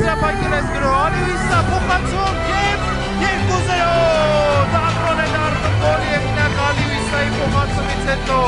Կասապակին ես գրո, ալիույսա, պոխացում և երկու զերո, դարրոն է դարդը գոլ եղինակ ալիույսայի պոխացումից հետո,